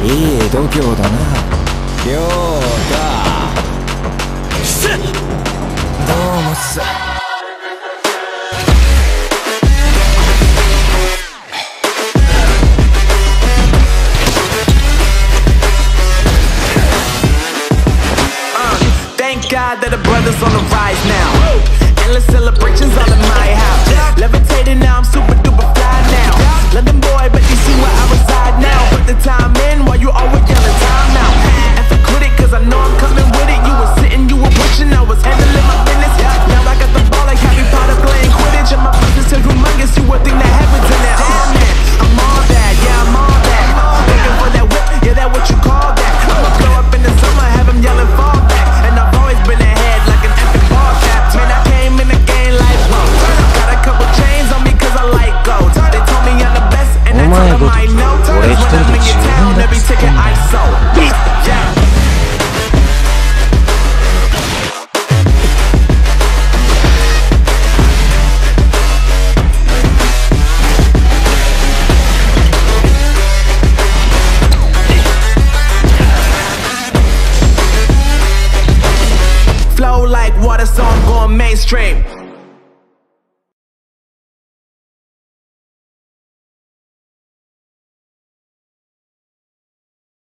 いい度胸だな。亮太すっ。どうもさ Thank God that the brothers on the rise now. on every ticket I sold. Yeah, yeah. Flow like water, going mainstream.